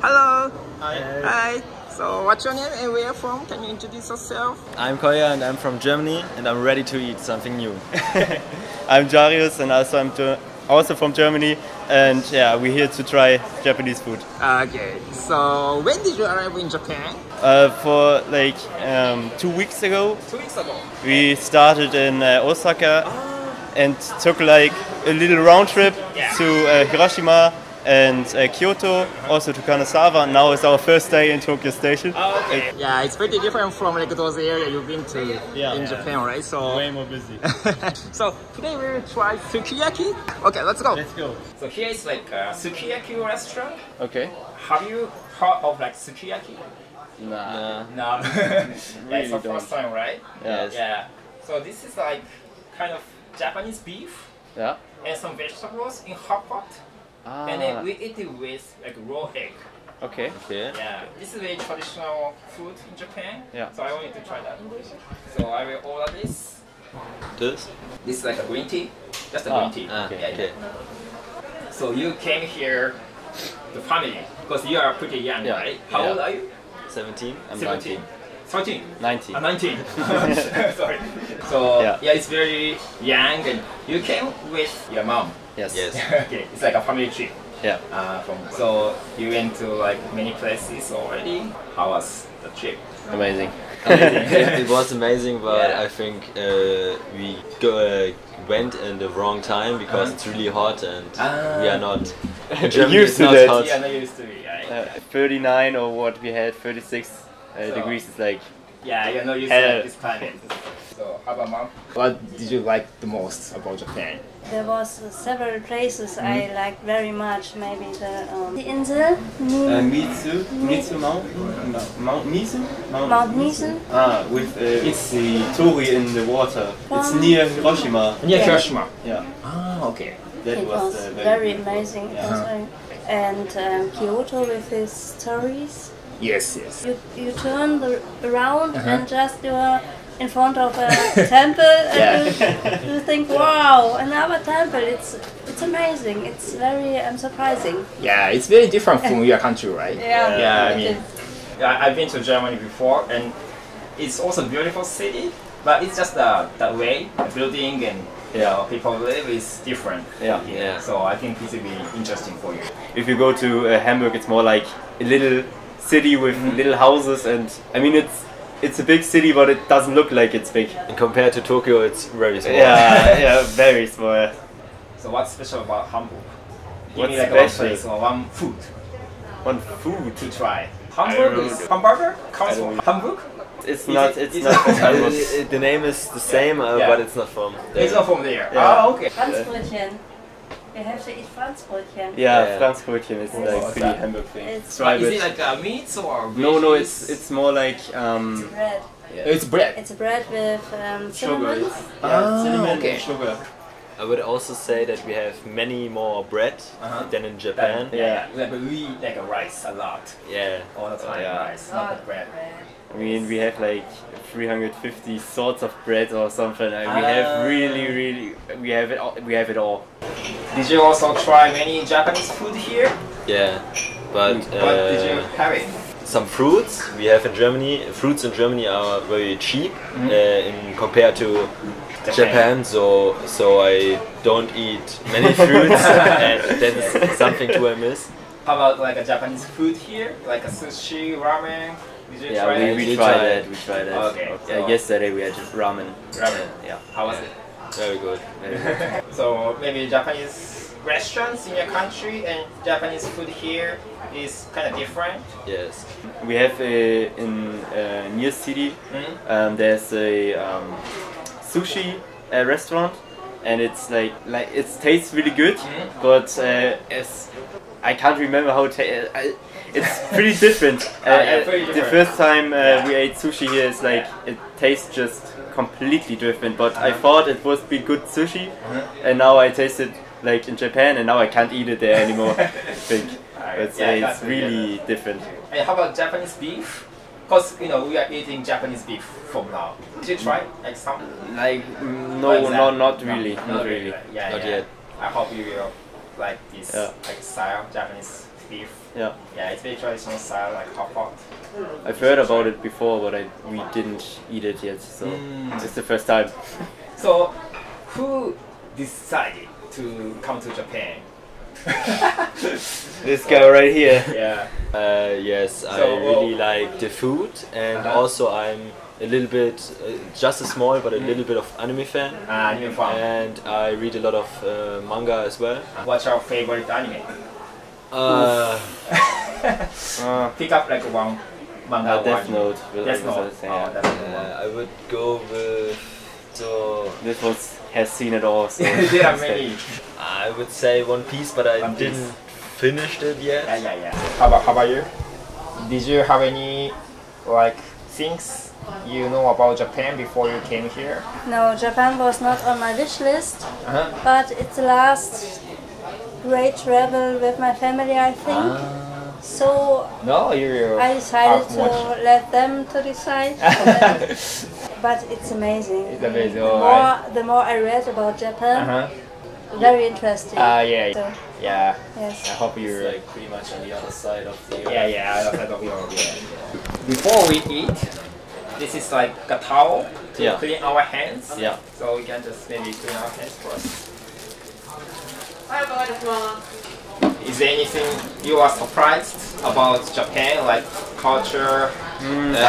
Hello. Hi. Hi. So, what's your name and where you from? Can you introduce yourself? I'm Koya and I'm from Germany and I'm ready to eat something new. I'm Jarius and also I'm also from Germany and yeah, we're here to try Japanese food. Okay. So, when did you arrive in Japan? Uh, for like um, two weeks ago, Two weeks ago. we started in uh, Osaka and took like a little round trip Yeah. to uh, Hiroshima and uh, Kyoto, also to Kanazawa. And now it's our first day in Tokyo Station. Okay. Yeah, it's pretty different from like those areas you've been to Yeah. in Yeah. Japan, right? So, Way more busy. so today we will try sukiyaki. Okay, let's go. Let's go. So here is like a sukiyaki restaurant. Okay. Have you heard of like sukiyaki? Nah. No. yeah, Really it's the don't. first time, right? Yes. Yeah. So this is like kind of Japanese beef Yeah. and some vegetables in hot pot, and then we eat it with like raw egg. Okay. Okay. Yeah, this is very traditional food in Japan. Yeah. So I wanted to try that. So I will order this. This? This is like a green tea, just a Ah, green tea. Ah, Yeah, okay. yeah. So you came here, the family, because you are pretty young, Yeah. right? How Yeah. old are you? 17? I'm 17. 13. 19. Uh, 19. Sorry. So Yeah. yeah. it's very young, and you came with your mom. Yes. Yes. okay, it's like a family trip. Yeah. Uh, from so you went to like many places already. How was the trip? Amazing. it, it was amazing, but Yeah. I think uh, we go, uh, went in the wrong time because it's really hot and Ah. we are not. Germany Used to not that. hot. Yeah, not used to it, right? Uh, 39 or what we had, 36 uh, degrees is like yeah, you're not used to Hell. like, this climate. So how about mom? What did you like the most about Japan? There was uh, several places Mm-hmm. I liked very much. Maybe the um, the Insel, Ni- uh, Mitsu, Mitsu Mountain, no, Mount Nisu, Mount Nisan. Ah, with uh, it's the torii in the water. It's Um, near Hiroshima. Near Yeah. Hiroshima. Yeah, Ah, okay. that It was, was uh, very amazing. Yeah. also. And um, Kyoto with its stories. Yes, yes. You, you turn the, around Uh-huh. and just you are in front of a temple and Yeah. you, you think, wow, another temple. It's it's amazing. It's very um, surprising. Yeah, it's very different from your country, right? Yeah, Yeah, I mean, yeah, I've been to Germany before, and it's also a beautiful city, but it's just the, the way, the building, and you Yeah. know, people live is different. Yeah. Yeah. So I think this will be interesting for you. If you go to uh, Hamburg, it's more like a little city with little houses, and I mean it's it's a big city, but it doesn't look like it's big. And compared to Tokyo, it's very small. Yeah, yeah, very small. So what's special about Hamburg? Give What's me like one special? place or one food One food. to try. Hamburg is hamburger comes from Hamburg. It's Is not. it- It's is not. it- from Hamburg. it- it- the name is the same, uh, Yeah. but it's not from. It's not from there. Yeah. Ah, okay. Franzbrötchen. We have to eat Franzbrötchen. Yeah, Yeah. Franzbrötchen is Oh, like what's pretty? Hamburg thing. It's- Try Is it. it like a meat or no, no, it's it's more like um, bread. it's bread. It's a bread with um, sugar. cinnamon. Yeah, cinnamon Ah, okay. and sugar. I would also say that we have many more bread Uh-huh. than in Japan. Yeah, yeah. Like we eat like a rice a lot Yeah. all the time. Yeah. Rice, not the bread. I mean, we have like 350 sorts of bread or something. and we have Ah. really, really, we have it. All, we have it all. Did you also try many Japanese food here? Yeah. But what did you uh, have it? some fruits we have in Germany. Fruits in Germany are very cheap Mm-hmm. uh, in compared to Japan. So so I don't eat many fruits, and that is something to I miss. How about like a Japanese food here, like a sushi, ramen? Did you Yeah, try we, we tried that. it. We tried that. Okay, Yeah, so- yesterday we had just ramen. ramen. Yeah. How was it? Very good. very good. So maybe Japanese restaurants in your country and Japanese food here is kind of different. Yes. we have a, in uh, near city. Mhm. Um, there's a um, sushi uh, restaurant, and it's like like it tastes really good, Mhm. but uh, it's I can't remember how I, it's pretty different. Uh, Ah, yeah, uh, pretty the first time uh, Yeah. we ate sushi here is like it tastes just completely different. But I Uh-huh. thought it would be good sushi, Mhm. and now I taste it like in Japan, and now I can't eat it there anymore. I think. Alright, It's, yeah, uh, it's really different. And how about Japanese beef? Because you know we are eating Japanese beef from now. Did you try like some? Like mm, is no, no, not No, really, not really. Yeah, Not yet. I hope you will like this Yeah. like style Japanese beef. Yeah. Yeah, it's very traditional style, like hot pot. I've heard about it before, but I we didn't eat it yet, so Mm. it's the first time. So, who decided to come to Japan? This guy right here. Yeah. Uh, yes, I So, really like the food, and Uh-huh. also I'm a little bit, uh, just a small, but a little bit of anime fan, Ah, new fan. and I read a lot of uh, manga as well. What's your favorite anime? Uh, Uh, Pick up like one manga. uh, Death one. Note. will- Death Note. I say, Oh, yeah. Death Note. uh, I would go with so This was has seen it all. So there are many. I would say One Piece, but I One didn't finish it yet. Yeah, yeah, yeah. How about how about you? Did you have any like things you know about Japan before you came here? No, Japan was not on my wish list, Uh-huh. but it's the last great travel with my family, I think. Ah. So No, you're. I decided to much. let them to decide. but it's amazing. It's amazing, The alright. more, the more I read about Japan, Uh-huh. very interesting. Ah, yeah, So, yeah. I hope you're. like pretty much on the other side of the Yeah, yeah, outside of your yeah. Before we eat, this is like a towel to Yeah. clean our hands. Yeah. So we can just maybe clean our hands first. Is there anything you are surprised about Japan, like culture? the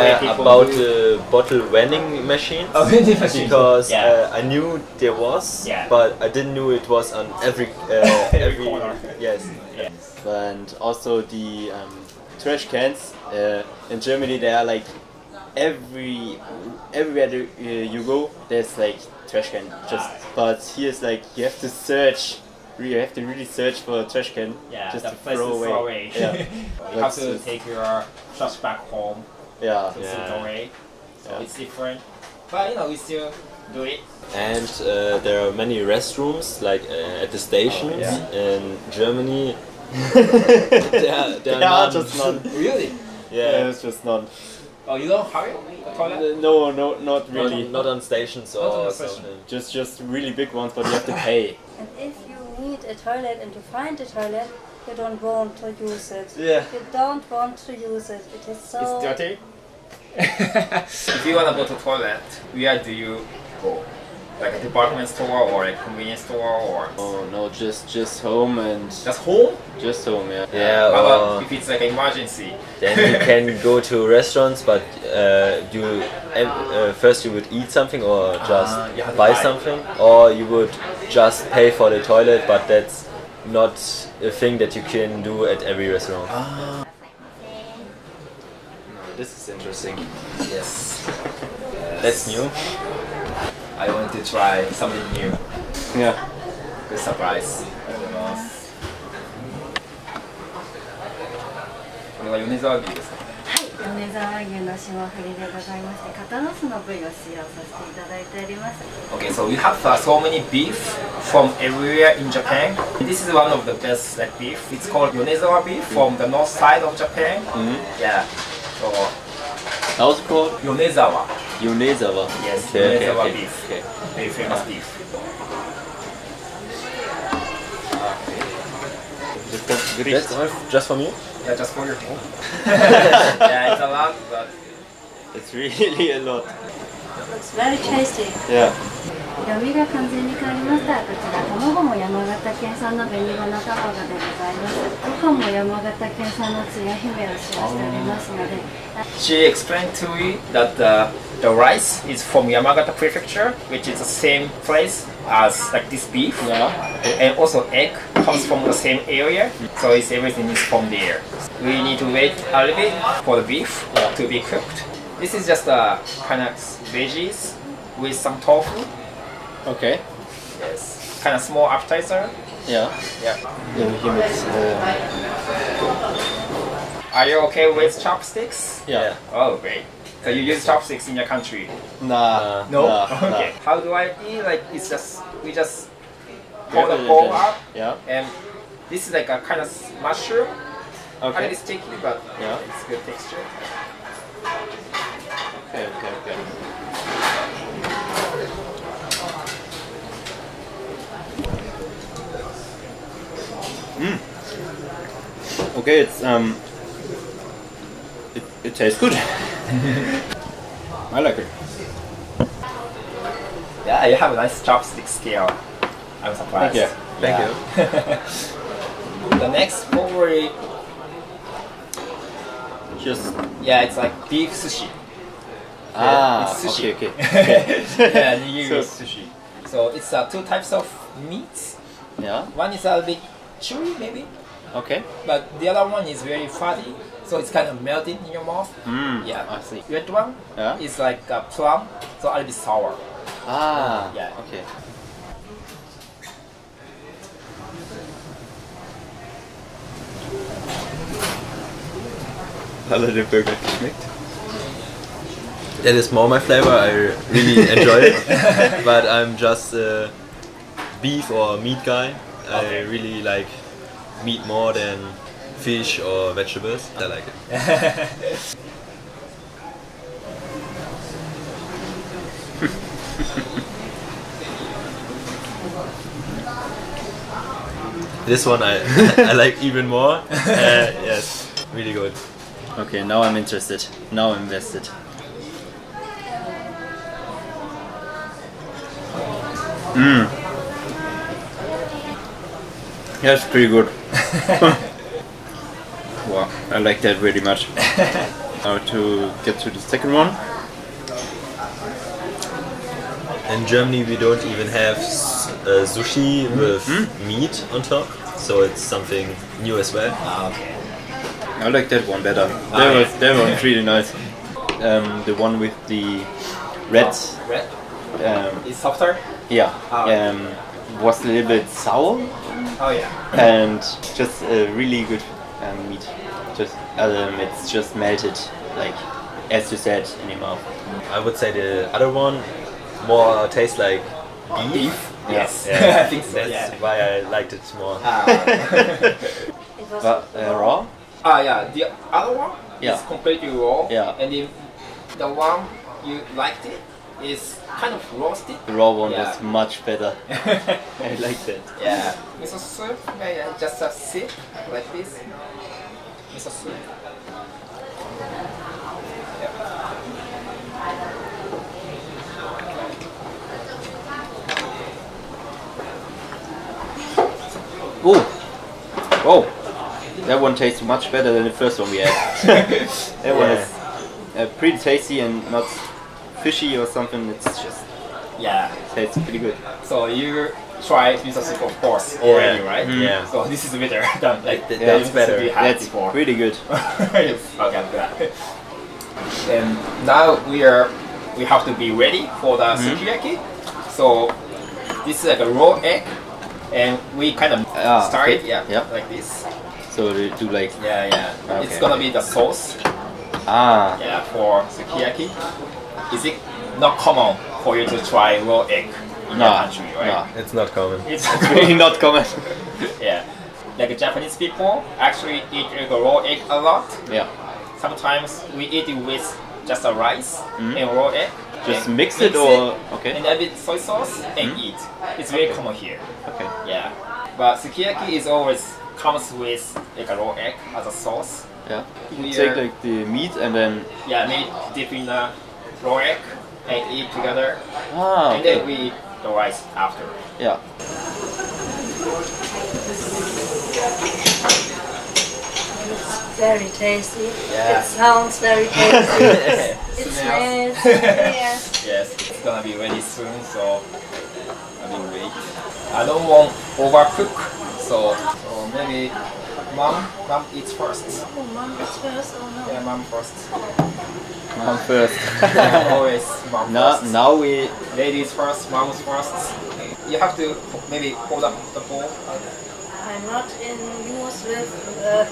way Uh, about do- the bottle vending machine. Oh, vending machine. because Yeah. uh, I knew there was, Yeah. but I didn't know it was on every uh, every corner. yes. Yes. and also the um, trash cans uh, in Germany. They are like every everywhere do, uh, you go, there's like trash can. Just but here's like you have to search. You have to really search for a trash can Yeah, just to throw away. throw away. Yeah, you have to just- take your trash back home yeah. to Yeah. throw away. So Yeah. it's different. But you know, we still do it. And uh, there are many restrooms like uh, at the stations yeah. in Germany. there, are- there are Yeah, none. just none. Really? Yeah, Yeah, it's just none. Oh, you don't have it? A toilet? No, no, not really. not, not on stations Not on or station. something. Just just really big ones, but you have to pay. And if you need a toilet and you find a toilet, you don't want to use it. Yeah. You don't want to use it. It is so. It's dirty. if you wanna go to toilet, where do you go? Like a department store or a convenience store or Oh no, just just home and just home? just home. Yeah. Yeah, How about or if it's like an emergency? then you can go to restaurants, but uh, you uh, first you would eat something or just Ah, you have to buy buy. something, or you would just pay for the toilet, but that's not a thing that you can do at every restaurant. Ah. This is interesting. Yes. That's new. I want to try something new. Yeah. Good surprise. ありがとうございます。これは米沢牛ですか米沢和牛の霜降りでございまして肩ロースの部位を使用させていただいております Okay, so we have uh, so many beef from everywhere in Japan. This is one of the best like beef. It's called Yonezawa beef from the north side of Japan. Yeah. So How's it called? Yonezawa. Yonezawa. Yes, Okay, okay, okay. beef. okay. Very famous ah. beef. Just. That's all just for me. Yeah, just for your home. yeah, it's a lot, but It's really a lot. Looks very tasty. Yeah. 色味が完全に変わりましたこちら卵も山形県産の紅花卵でございますご飯も山形県産のつや姫を使用しておりますので she explained to me that uh, the rice is from Yamagata Prefecture, which is the same place as like this beef. Yeah. And also egg comes from the same area, so it's everything is from there. We need to wait a little bit for the beef to be cooked. This is just a kind of veggies with some tofu. Okay. Yes. Kind of small appetizer. Yeah. Yeah. Hier mit. Äh, Are you okay with chopsticks? Yeah. Oh, great. So you use chopsticks in your country? Na. No. Na, okay. How do I eat? Like it's just we just hold the bowl up, Ja. and this is like a kind of mushroom. Okay. little sticky, but Yeah. it's good texture. Okay, okay, okay. Okay, it's um, it, it tastes good. I like it. Yeah, you have a nice chopstick skill. I'm surprised. Thank you. Thank you. the next probably, Just yeah, it's like beef sushi. ah, it's sushi. okay, okay. yeah, nigiri So- sushi. So it's uh, two types of meats. yeah, One is a bit chewy, maybe, okay. but the other one is very fatty, so it's kind of melting in your mouth. Mm, Yeah. I see. Red one Yeah. is like a plum, so a little bit sour. Ah, Yeah. okay. Hat er den Burger geschmeckt? That is more my flavor. I really enjoy it, but I'm just a beef or meat guy. I really like meat more than fish or vegetables. I like it. This one I I like even more. Uh, yes, really good. Okay, now I'm interested. Now I'm invested. Mmm. It's pretty good. wow, I like that really much. now to get to the second one. In Germany, we don't even have uh, sushi with meat on top, so it's something new as well. Ah, okay. I like that one better. Ah, that yeah. was that one's really nice. Um, the one with the red, Red um, is softer. yeah, Ah. um, was a little bit sour Oh yeah. and just a really good um, meat. Just um, it's just melted, like as you said in your mouth. I would say the other one more tastes like beef. Yes. Yeah, I think so. That's Yeah. why I liked it more. Ah. It was But uh, raw, ah yeah. The other one Yeah. is completely raw. Yeah. And the the one you liked it is kind of roasted. the raw one Yeah. was much better. I like that. yeah. Miso soup. Yeah, yeah. Just a sip like this. Miso soup. Oh, oh, that one tastes much better than the first one we had. that one is uh, pretty tasty and not fishy or something. It's just Yeah. tastes pretty good. So you try miso soup of course already, right? Mm. Yeah. So this is better than like the, Th- that's better. soup you had That's before. pretty good. yes. Okay, I'm glad. And now we are we have to be ready for the Mm-hmm. sukiyaki. So this is like a raw egg, and we kind of Ah, start it okay. yeah, Yep. like this. So they do like Yeah, yeah. It's gonna be the sauce. ah Yeah, for sukiyaki. Is it not common for you to try raw egg in No, your country, right? no. It's not common. It's really not common. yeah. Like Japanese people actually eat like, a raw egg a lot. yeah, Sometimes we eat it with just a rice Mhm. and raw egg. just and mix it or okay, and a bit soy sauce and eat. It's very common here. okay. Yeah. But sukiyaki is always comes with like a raw egg as a sauce. Yeah, you We take like the meat and then Yeah, maybe dip in the raw and eat together. ah And then we eat the rice after. yeah. It's very tasty. Yeah. It sounds very tasty. it Smells. smells. yes. Yes, it's gonna be ready soon, so I will wait. I don't want overcook, so, so maybe mom, mom eats first. Oh, mom eats first. Oh no. Yeah, mom first. Mom first. Always mom now, first. now we Ladies first, moms first. You have to maybe hold up the bowl. I'm not in use with uh,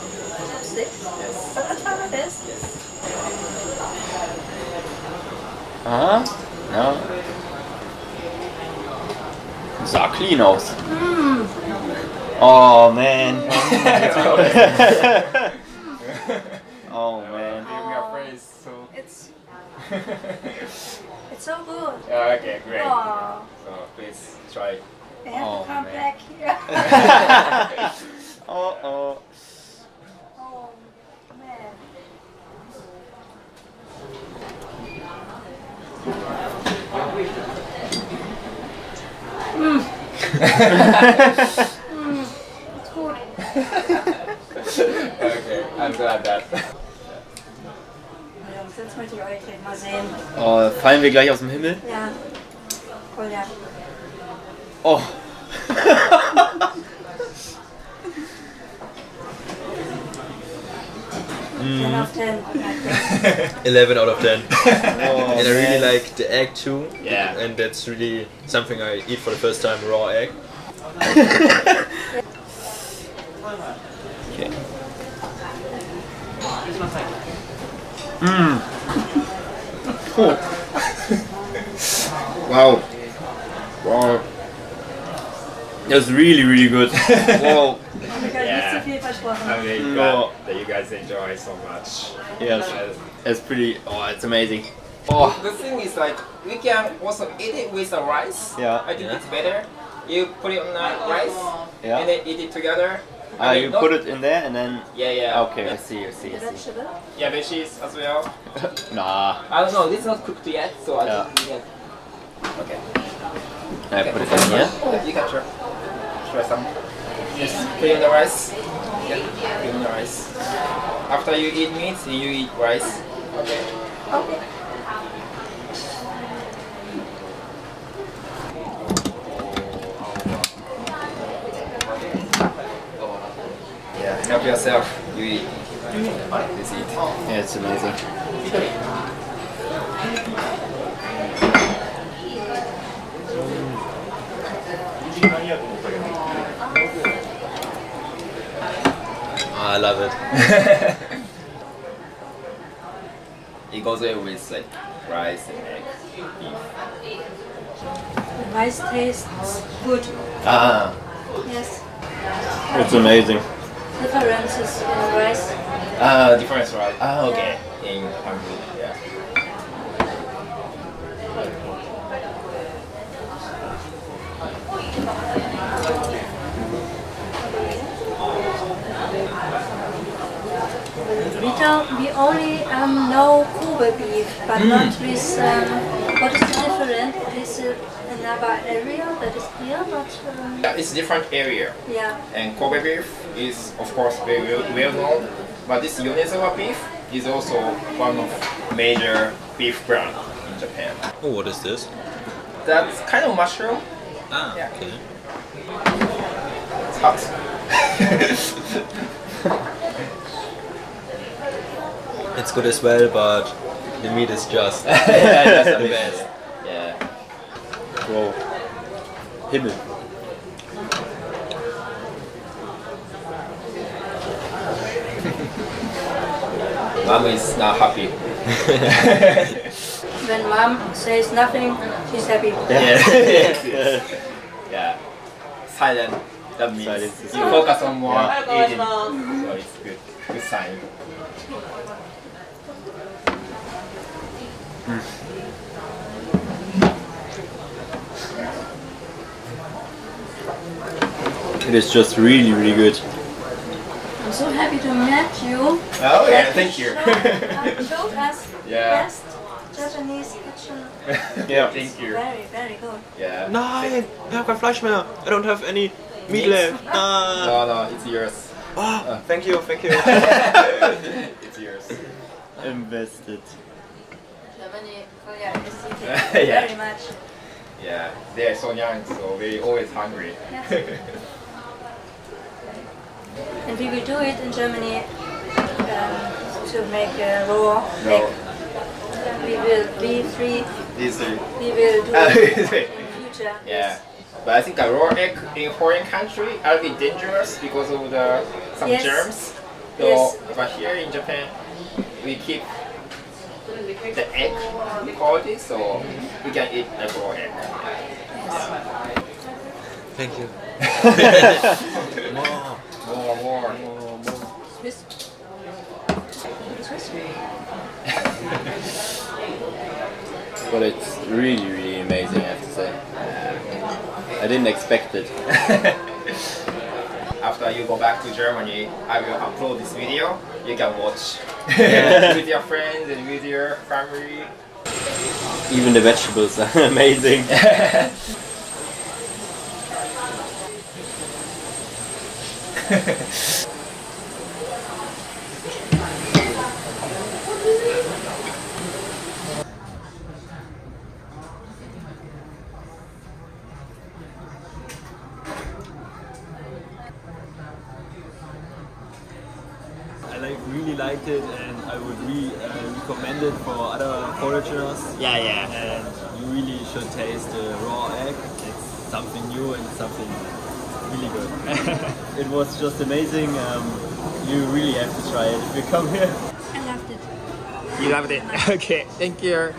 chopsticks, Yes. but I try my best. Yes. Aha. Ja. Sah clean aus. Oh man. oh man. Oh, it's it's so good. Yeah, okay, great. So please try. They have oh, to come man. back here. oh oh. Oh man. Mm okay, I'm glad that. Ja, Jetzt möchte ich euch gleich mal sehen. Oh, fallen wir gleich aus dem Himmel? Ja. Voll ja. Oh. Ten auf ten. 11 out of 10. oh and I really man. like the egg too. Yeah. And that's really something I eat for the first time, raw egg. Okay. Mmm. oh. wow. Wow. That's really, really good. wow. Ich habe nicht zu viel versprochen. I'm really No. that you guys enjoy so much. Yes. It's pretty. Oh, it's amazing. Oh, the thing is like we can also eat it with the rice. Yeah. I think Yeah. it's better. You put it on the rice Yeah. and then eat it together. Ah, I mean, you not- put it in there and then. Yeah, yeah. Okay, I see, I see, I see. Vegetable? Yeah, veggies as well. Nah. I don't know. This is not cooked yet, so I Yeah. think we can. Okay. I put it in here. Yeah, you can try. Try some. Just put it on the rice. Yeah, put it on the rice. After you eat meat, you eat rice. Okay. Okay. Help yourself. You eat. Just eat. Yeah, it's amazing. I love it. It goes well with like rice and egg. The rice tastes good. Ah, Yes. it's amazing. Differences in rice. Ah, difference, right? Ah, okay. In Hungary, yeah. We don't. We only um, know Kobe beef, but Mm. not with. Um, what is the difference? Is it another area that is here? Not. Um, Yeah, it's different area. yeah. And Kobe beef is of course very well, well known, but this Yonezawa beef is also one of major beef brand in Japan. Oh, what is this? That's kind of mushroom. Ah, Yeah. okay. It's hot. It's good as well, but the meat is just yeah, that's the the best. Yeah. Wow. Himmel. Mom is not happy. When mom says nothing, she's happy. Yeah. yeah. Silent. That means Silence you good. focus on more Yeah. eating. So it's good. Good sign. It is just really, really good. I'm so happy to meet you. Oh yeah, thank you. Showed us Yeah. best Japanese kitchen. Yeah. Thank you. Very, very good. Yeah. Nein, ich habe kein Fleisch mehr. I don't have any meat Meat? left. Ah. No, no, it's yours. Ah, thank you, thank you. it's yours. Invested. Germany, Korea is eating Yeah. very much. Yeah, they're so young, so we always hungry. Yes. And we will do it in Germany um, to make a raw no, egg. We will be free. these are. We will do it in future. yeah. But I think a raw egg in foreign country are be dangerous because of the some Yes. germs. So, Yes. but here in Japan, we keep the egg quality, so we can eat like raw egg. Thank you. More, more. Swiss. Swiss. But it's really, really amazing, I have to say. I didn't expect it. After you go back to Germany, I will upload this video. You can watch Yeah. with your friends and with your family. Even the vegetables are amazing. I like really liked it, and I would re uh, recommend it for other foragers. Yeah, yeah. And you really should taste the raw egg. It's something new and something really good. it was just amazing. Um, you really have to try it if you come here. I loved it. You loved it. Okay, thank you.